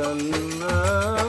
النار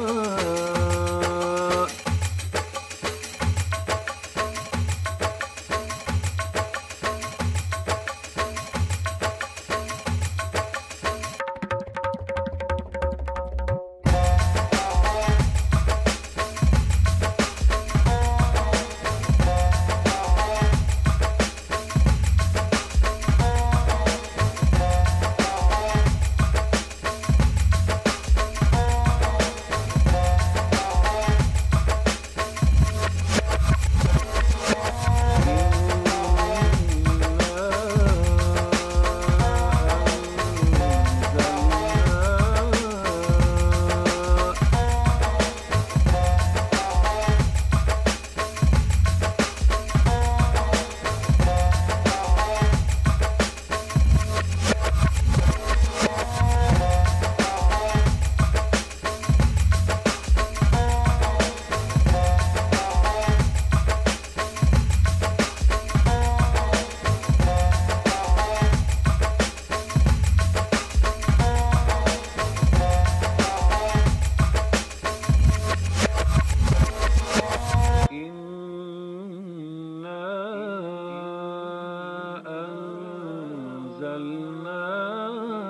Oh.